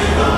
Amen.